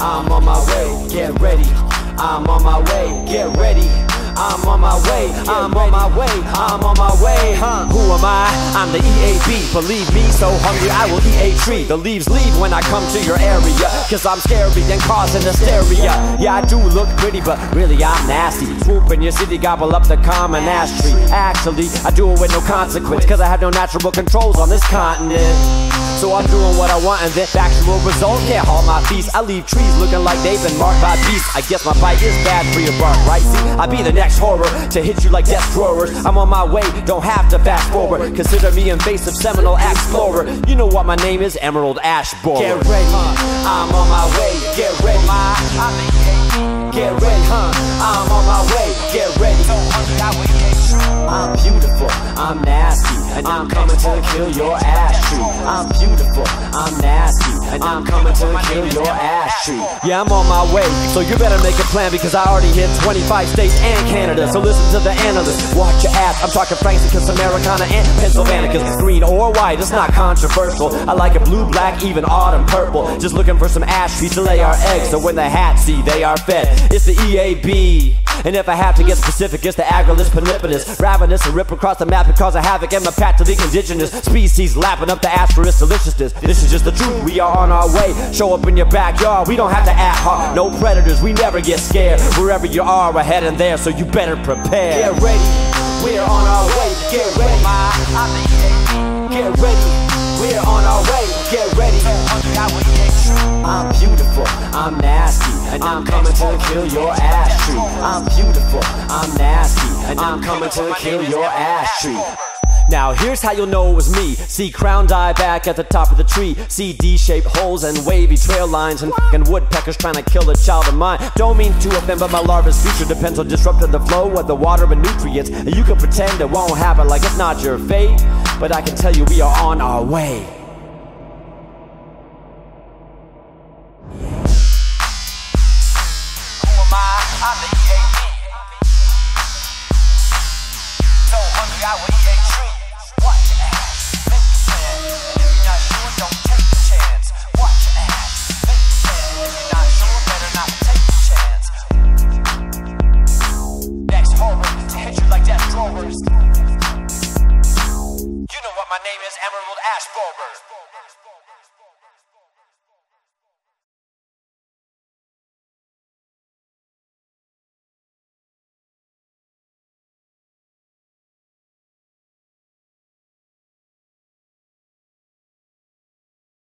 I'm on my way, get ready. I'm on my way, get ready. I'm on my way, I'm on my way, I'm on my way. Huh. Who am I? I'm the EAB. Believe me, so hungry I will eat a tree. The leaves leave when I come to your area. Cause I'm scary and causing hysteria. Yeah, I do look pretty, but really I'm nasty. Swoopin' your city, gobble up the common ash tree. Actually, I do it with no consequence, cause I have no natural controls on this continent. So I'm doing what I want and then the actual result can't halt my feast. I leave trees looking like they've been marked by beasts. I guess my bite is bad for your bark, right? See, I be the next horror to hit you like death destroyers. I'm on my way, don't have to fast forward. Consider me invasive Seminole explorer. You know what my name is, Emerald Ash Borer. Get ready, I'm on my way. Get ready, get ready, huh? I'm on my way. Get ready. I'm beautiful, I'm nasty, and I'm coming to kill your ass tree. I'm beautiful, I'm nasty, and I'm coming to kill your ass tree. Yeah, I'm on my way, so you better make a plan because I already hit 25 states and Canada. So listen to the analysts, watch your ass. I'm talking Fraxinus, Americana, and pennsylvanica. Cause green or white, it's not controversial. I like it blue, black, even autumn purple. Just looking for some ash trees to lay our eggs. So when the hats see, they are fed. It's the EAB. And if I have to get specific, it's the Agrilus planipennis. Ravenous and rip across the map and cause a havoc And the path to the indigenous species, lapping up the its deliciousness. This is just the truth, we are on our way. Show up in your backyard, we don't have to act hard. No predators, we never get scared. Wherever you are, we're heading there, so you better prepare. Get ready, we're on our way. Get ready, get ready, we're on our way. Get ready. I'm beautiful, I'm nasty, and I'm coming to kill your tree. I'm beautiful, I'm nasty, and I'm coming to kill your ash tree. Now here's how you'll know it was me. See crown die back at the top of the tree. See D-shaped holes and wavy trail lines and fucking woodpeckers trying to kill a child of mine. Don't mean to offend, but my larva's future depends on disrupting the flow of the water and nutrients. And you can pretend it won't happen like it's not your fate, but I can tell you we are on our way. I'm the EAB. So hungry I would eat a tree. Watch your ass, if you're not sure, don't take chance. Watch your ass. If you're not sure, better not take chance. To hit you like. You know what my name is, Emerald Ash Borer.